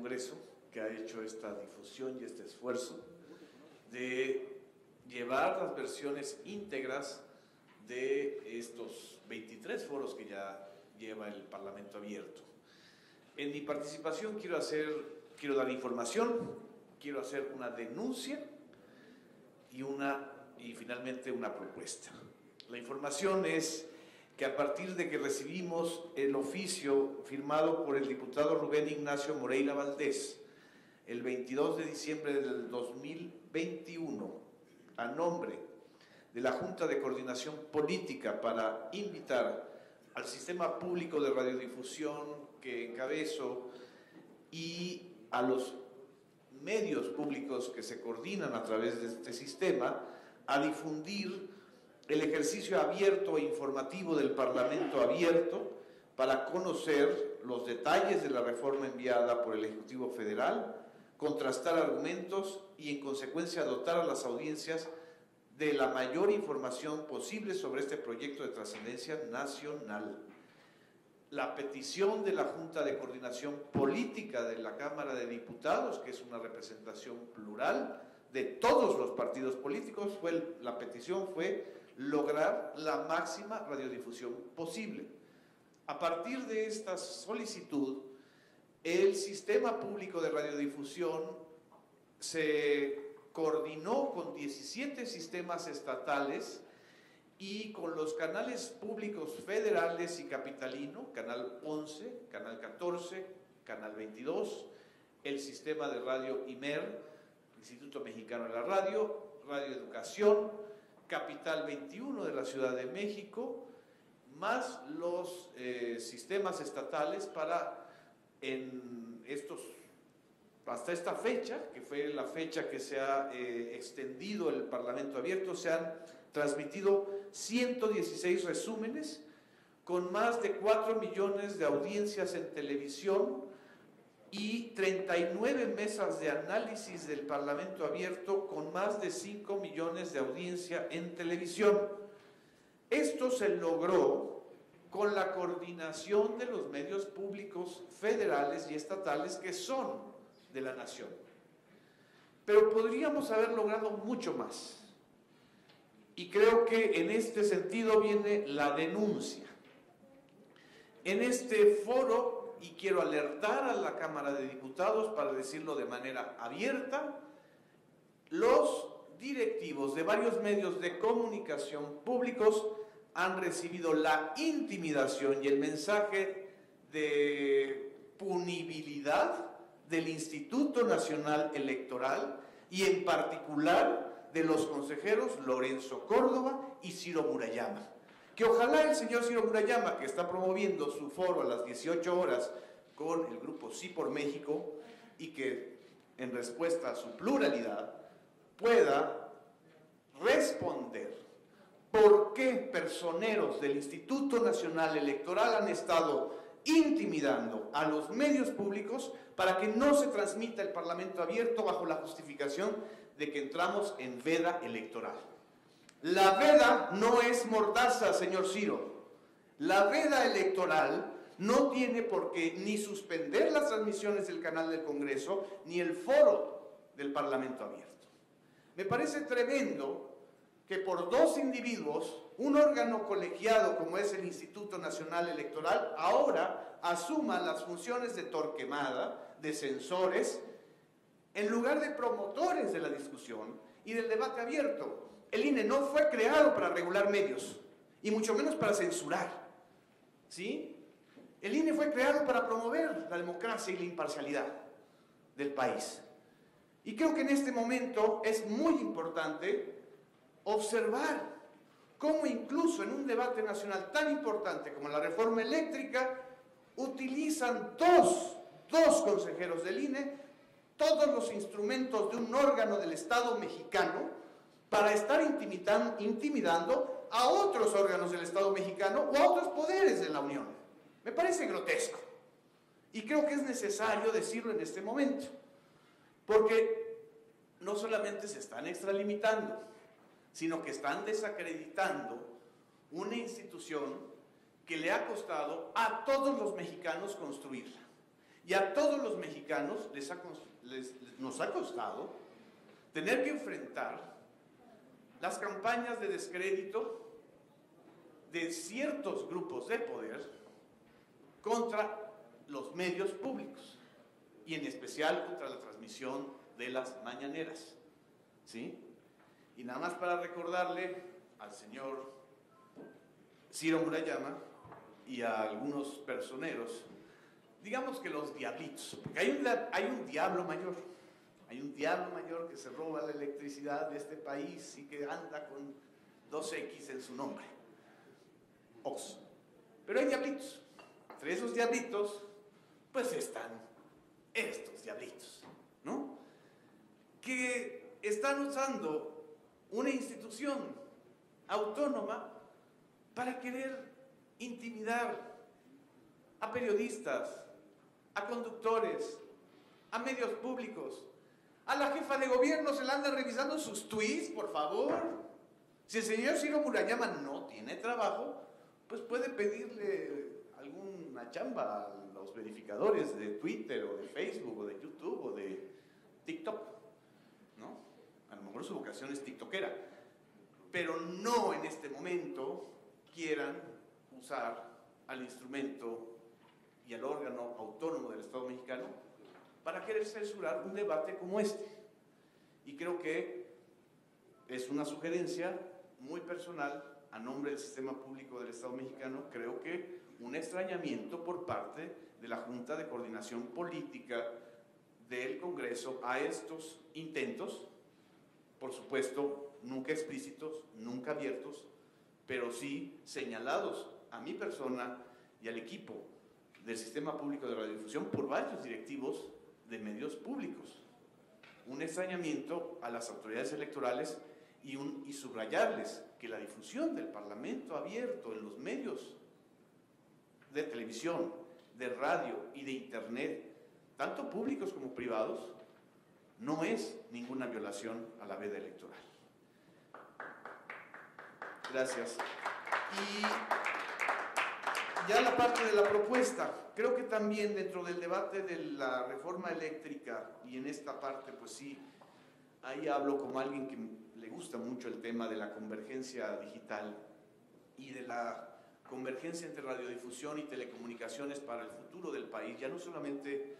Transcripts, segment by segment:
Congreso que ha hecho esta difusión y este esfuerzo de llevar las versiones íntegras de estos 23 foros que ya lleva el Parlamento abierto. En mi participación quiero hacer, quiero dar información, quiero hacer una denuncia y una y finalmente una propuesta. La información es que a partir de que recibimos el oficio firmado por el diputado Rubén Ignacio Moreira Valdés el 22 de diciembre del 2021 a nombre de la Junta de Coordinación Política para invitar al sistema público de radiodifusión que encabezo y a los medios públicos que se coordinan a través de este sistema a difundir el ejercicio abierto e informativo del Parlamento abierto para conocer los detalles de la reforma enviada por el Ejecutivo Federal, contrastar argumentos y en consecuencia dotar a las audiencias de la mayor información posible sobre este proyecto de trascendencia nacional. La petición de la Junta de Coordinación Política de la Cámara de Diputados, que es una representación plural de todos los partidos políticos, fue, la petición fue lograr la máxima radiodifusión posible. A partir de esta solicitud, el sistema público de radiodifusión se coordinó con 17 sistemas estatales y con los canales públicos federales y capitalino, Canal 11, Canal 14, Canal 22, el sistema de radio IMER, Instituto Mexicano de la Radio, Radio Educación, Capital 21 de la Ciudad de México, más los eh, sistemas estatales para en estos hasta esta fecha, que fue la fecha que se ha eh, extendido el Parlamento abierto, se han transmitido 116 resúmenes con más de 4 millones de audiencias en televisión, y 39 mesas de análisis del Parlamento abierto con más de 5 millones de audiencia en televisión. Esto se logró con la coordinación de los medios públicos federales y estatales que son de la nación. Pero podríamos haber logrado mucho más. Y creo que en este sentido viene la denuncia. En este foro y quiero alertar a la Cámara de Diputados para decirlo de manera abierta, los directivos de varios medios de comunicación públicos han recibido la intimidación y el mensaje de punibilidad del Instituto Nacional Electoral y en particular de los consejeros Lorenzo Córdoba y Ciro Murayama que ojalá el señor Ciro Murayama, que está promoviendo su foro a las 18 horas con el grupo Sí por México, y que en respuesta a su pluralidad pueda responder por qué personeros del Instituto Nacional Electoral han estado intimidando a los medios públicos para que no se transmita el Parlamento abierto bajo la justificación de que entramos en veda electoral. La veda no es mordaza, señor Ciro. La veda electoral no tiene por qué ni suspender las transmisiones del canal del Congreso ni el foro del Parlamento abierto. Me parece tremendo que por dos individuos, un órgano colegiado como es el Instituto Nacional Electoral, ahora asuma las funciones de torquemada, de censores, en lugar de promotores de la discusión y del debate abierto. El INE no fue creado para regular medios, y mucho menos para censurar. ¿Sí? El INE fue creado para promover la democracia y la imparcialidad del país. Y creo que en este momento es muy importante observar cómo incluso en un debate nacional tan importante como la reforma eléctrica, utilizan dos, dos consejeros del INE todos los instrumentos de un órgano del Estado mexicano para estar intimidando a otros órganos del Estado mexicano o a otros poderes de la Unión. Me parece grotesco. Y creo que es necesario decirlo en este momento. Porque no solamente se están extralimitando, sino que están desacreditando una institución que le ha costado a todos los mexicanos construirla. Y a todos los mexicanos les, nos ha costado tener que enfrentar las campañas de descrédito de ciertos grupos de poder contra los medios públicos y en especial contra la transmisión de las mañaneras. ¿Sí? Y nada más para recordarle al señor Ciro Murayama y a algunos personeros, digamos que los diablitos, porque hay un, hay un diablo mayor, hay un diablo mayor que se roba la electricidad de este país y que anda con dos X en su nombre, Ox. Pero hay diablitos. Entre esos diablitos, pues están estos diablitos, ¿no? Que están usando una institución autónoma para querer intimidar a periodistas, a conductores, a medios públicos. A la jefa de gobierno se le anda revisando sus tweets, por favor. Si el señor Ciro Murayama no tiene trabajo, pues puede pedirle alguna chamba a los verificadores de Twitter o de Facebook o de YouTube o de TikTok. ¿No? A lo mejor su vocación es TikTokera. Pero no en este momento quieran usar al instrumento y al órgano autónomo del Estado mexicano para querer censurar un debate como este. Y creo que es una sugerencia muy personal a nombre del sistema público del Estado mexicano, creo que un extrañamiento por parte de la Junta de Coordinación Política del Congreso a estos intentos, por supuesto, nunca explícitos, nunca abiertos, pero sí señalados a mi persona y al equipo del sistema público de radiodifusión por varios directivos de medios públicos. Un extrañamiento a las autoridades electorales y, un, y subrayarles que la difusión del Parlamento abierto en los medios de televisión, de radio y de Internet, tanto públicos como privados, no es ninguna violación a la veda electoral. Gracias. Y ya la parte de la propuesta, creo que también dentro del debate de la reforma eléctrica y en esta parte, pues sí, ahí hablo como alguien que le gusta mucho el tema de la convergencia digital y de la convergencia entre radiodifusión y telecomunicaciones para el futuro del país, ya no solamente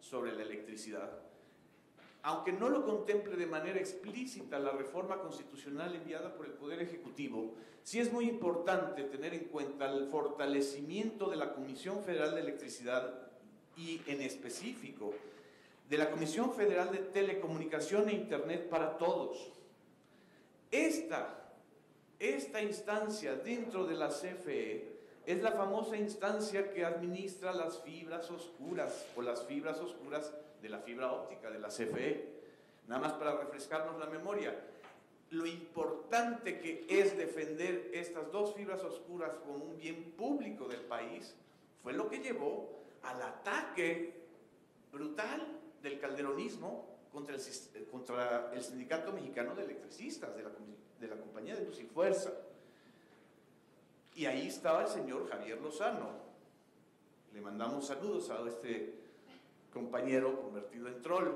sobre la electricidad, aunque no lo contemple de manera explícita la reforma constitucional enviada por el Poder Ejecutivo, sí es muy importante tener en cuenta el fortalecimiento de la Comisión Federal de Electricidad y en específico de la Comisión Federal de Telecomunicación e Internet para Todos. Esta, esta instancia dentro de la CFE es la famosa instancia que administra las fibras oscuras o las fibras oscuras de la fibra óptica de la CFE. Nada más para refrescarnos la memoria. Lo importante que es defender estas dos fibras oscuras como un bien público del país fue lo que llevó al ataque brutal del calderonismo contra el, contra Sindicato Mexicano de Electricistas, de la, de la compañía de Luz y Fuerza. Y ahí estaba el señor Javier Lozano. Le mandamos saludos a este compañero convertido en troll.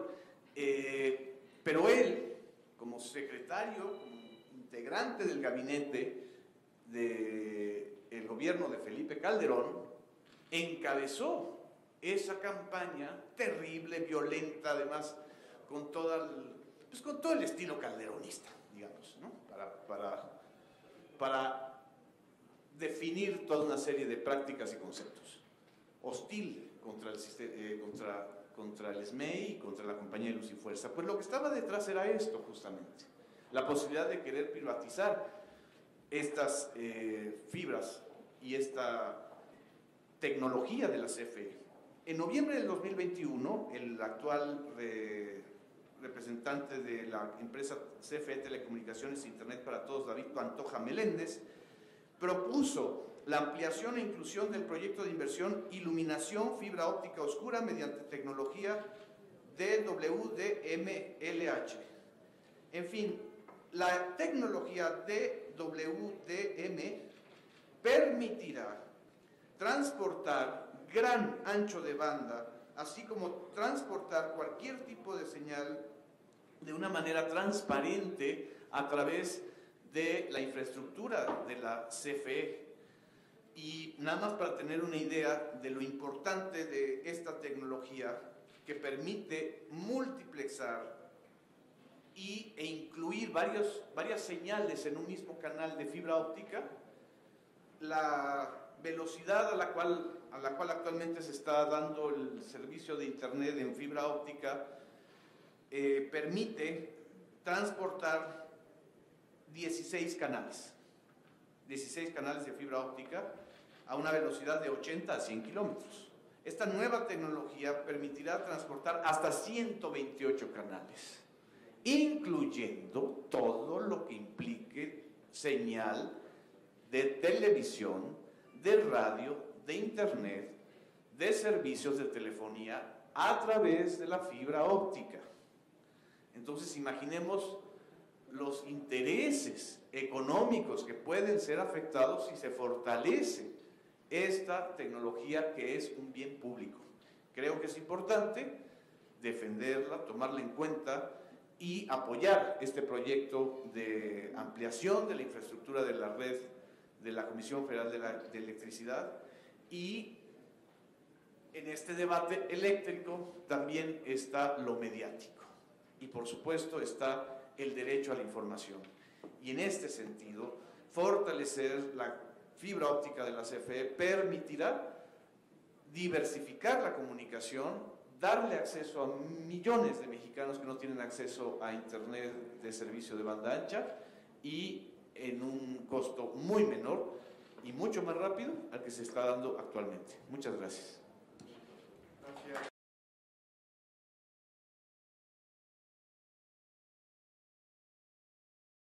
Eh, pero él, como secretario, como integrante del gabinete del gobierno de Felipe Calderón, encabezó esa campaña terrible, violenta, además, con, pues todo el estilo calderonista, digamos, para, para definir toda una serie de prácticas y conceptos. Hostil contra el, eh, contra, contra el SMEI y contra la compañía de Luz y Fuerza. Pues lo que estaba detrás era esto justamente, la posibilidad de querer privatizar estas eh, fibras y esta tecnología de la CFE. En noviembre del 2021, el actual representante de la empresa CFE Telecomunicaciones e Internet para Todos, David Pantoja Meléndez, propuso la ampliación e inclusión del proyecto de inversión Iluminación Fibra Óptica Oscura mediante tecnología DWDM-LH. En fin, la tecnología DWDM permitirá transportar gran ancho de banda así como transportar cualquier tipo de señal de una manera transparente a través de la infraestructura de la CFE. Y nada más para tener una idea de lo importante de esta tecnología que permite multiplexar y, e incluir varios, varias señales en un mismo canal de fibra óptica, la velocidad a la cual, a la cual actualmente se está dando el servicio de Internet en fibra óptica eh, permite transportar 16 canales, 16 canales de fibra óptica a una velocidad de 80 a 100 kilómetros. Esta nueva tecnología permitirá transportar hasta 128 canales, incluyendo todo lo que implique señal de televisión, de radio, de internet, de servicios de telefonía a través de la fibra óptica. Entonces imaginemos los intereses económicos que pueden ser afectados si se fortalece esta tecnología que es un bien público. Creo que es importante defenderla, tomarla en cuenta y apoyar este proyecto de ampliación de la infraestructura de la red de la Comisión Federal de, Electricidad y en este debate eléctrico también está lo mediático y por supuesto está el derecho a la información. Y en este sentido, fortalecer la fibra óptica de la CFE permitirá diversificar la comunicación, darle acceso a millones de mexicanos que no tienen acceso a Internet de servicio de banda ancha y en un costo muy menor y mucho más rápido al que se está dando actualmente. Muchas gracias.